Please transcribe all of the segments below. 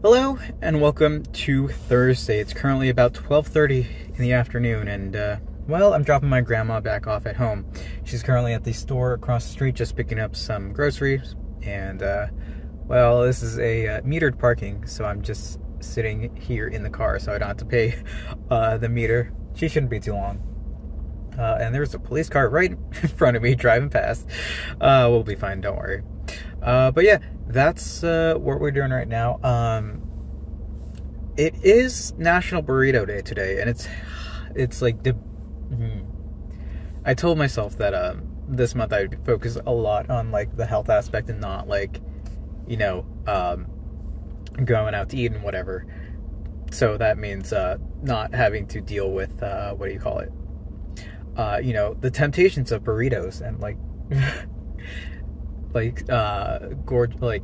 Hello and welcome to Thursday. It's currently about 12:30 in the afternoon and uh, well, I'm dropping my grandma back off at home. She's currently at the store across the street just picking up some groceries and uh, well, this is a uh, metered parking, so I'm just sitting here in the car so I don't have to pay uh, the meter. She shouldn't be too long. Uh, and there's a police car right in front of me driving past. Uh, we'll be fine, don't worry. Uh, but yeah, that's uh, what we're doing right now. Um, it is National Burrito Day today, and it's it's like hmm. I told myself that um, this month I'd focus a lot on like the health aspect and not like, you know, um, going out to eat and whatever. So that means uh, not having to deal with uh, what do you call it? Uh, you know, the temptations of burritos and like, like uh, gorge, like,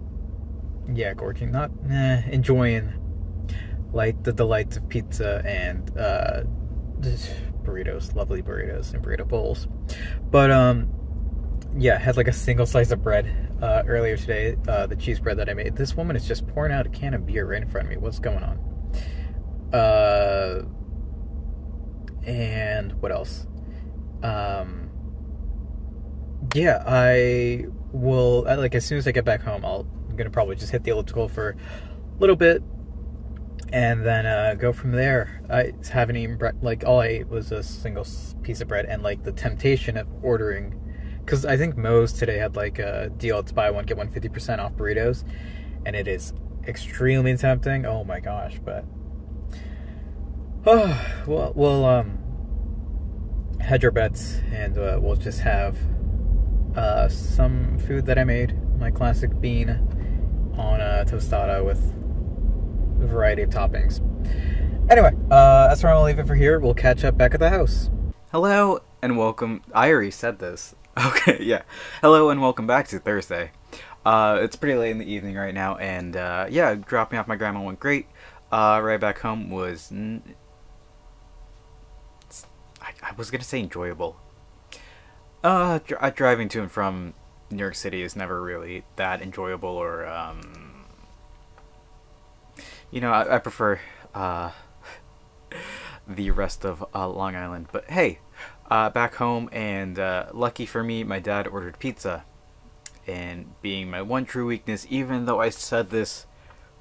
yeah, gorging, not eh, enjoying like the delights of pizza and uh, burritos, lovely burritos and burrito bowls. But um, yeah, had like a single slice of bread uh, earlier today. Uh, the cheese bread that I made. This woman is just pouring out a can of beer right in front of me. What's going on? Uh, and what else? Um, yeah, I will. Like as soon as I get back home, I'll, I'm gonna probably just hit the elliptical for a little bit, and then uh, go from there. I haven't eaten bread. Like all I ate was a single piece of bread, and like the temptation of ordering, because I think Moe's today had like a deal. to buy one get one fifty percent off burritos, and it is extremely tempting. Oh my gosh! But oh, well, we'll um hedge our bets, and uh, we'll just have uh, some food that I made, my classic bean on a tostada with a variety of toppings. Anyway, uh, that's where I'm gonna leave it for here. We'll catch up back at the house. Hello and welcome. I already said this. Okay, yeah. Hello and welcome back to Thursday. Uh, it's pretty late in the evening right now, and uh, yeah, dropping off my grandma went great. Uh, right back home was. N- I, I was gonna say enjoyable. Uh, uh, driving to and from New York City is never really that enjoyable, or um, you know, I, I prefer uh, the rest of uh, Long Island. But hey, uh, back home, and uh, lucky for me, my dad ordered pizza. And being my one true weakness, even though I said this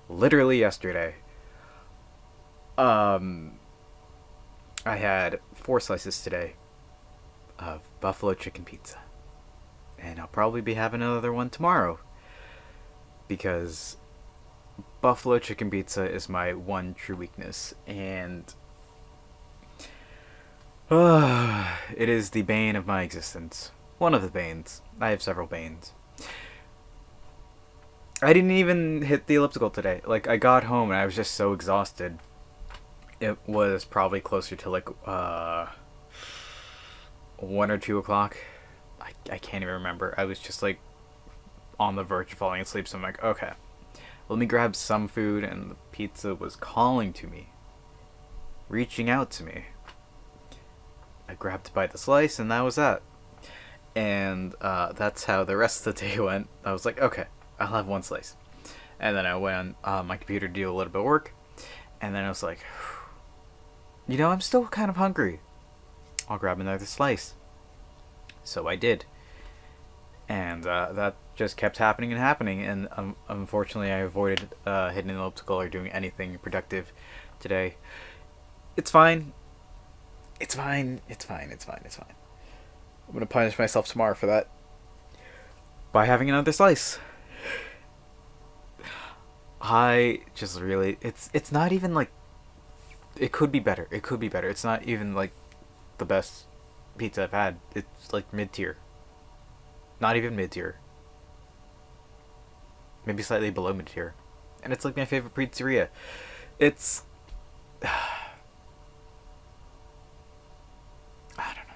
literally yesterday, um, I had four slices today of buffalo chicken pizza. And I'll probably be having another one tomorrow. Because buffalo chicken pizza is my one true weakness. And uh, it is the bane of my existence. One of the banes. I have several banes. I didn't even hit the elliptical today. Like, I got home and I was just so exhausted. It was probably closer to like, uh, one or two o'clock. I, I can't even remember. I was just like on the verge of falling asleep, so I'm like, okay, let me grab some food, and the pizza was calling to me, reaching out to me. I grabbed bite the slice, and that was that. And uh, that's how the rest of the day went. I was like, okay, I'll have one slice. And then I went on uh, my computer to do a little bit of work, and then I was like, you know, I'm still kind of hungry. I'll grab another slice. So I did. And uh, that just kept happening and happening, and um, unfortunately, I avoided uh, hitting an elliptical or doing anything productive today. It's fine. It's fine. It's fine. It's fine. It's fine. I'm gonna punish myself tomorrow for that by having another slice. I just really it's it's not even like it could be better. It could be better. It's not even like the best pizza I've had. It's like mid tier. Not even mid tier. Maybe slightly below mid tier. And it's like my favorite pizzeria. It's I don't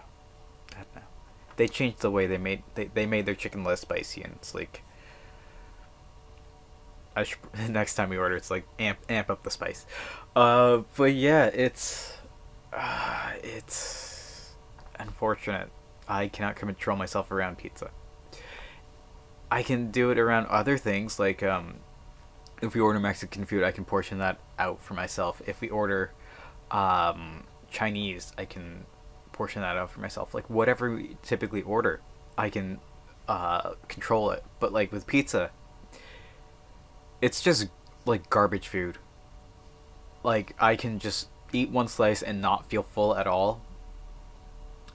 know. They changed the way they made they, they made their chicken less spicy and it's like I should, next time we order it's like amp amp up the spice. Uh but yeah, it's uh, it's unfortunate. I cannot control myself around pizza. I can do it around other things like um if we order Mexican food, I can portion that out for myself. If we order um, Chinese, I can portion that out for myself. Like whatever we typically order, I can uh, control it. But like with pizza, it's just like garbage food. Like I can just eat one slice and not feel full at all.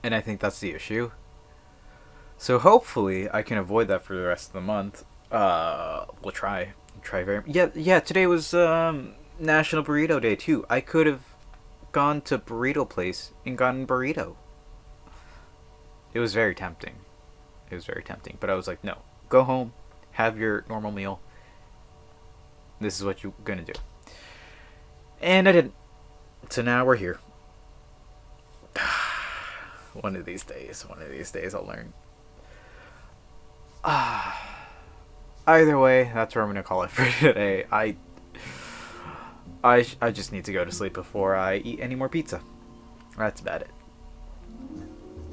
And I think that's the issue. So hopefully I can avoid that for the rest of the month. Uh, we'll try. Try very. Yeah, yeah. Today was um National Burrito Day too. I could have gone to burrito place and gotten burrito. It was very tempting. It was very tempting, but I was like, no, go home, have your normal meal. This is what you're gonna do. And I didn't. So now we're here. One of these days, one of these days I'll learn. Ah. Either way, that's where I'm gonna call it for today. I, I, I just need to go to sleep before I eat any more pizza. That's about it.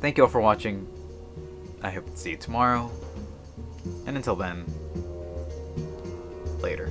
Thank you all for watching. I hope to see you tomorrow. And until then, later.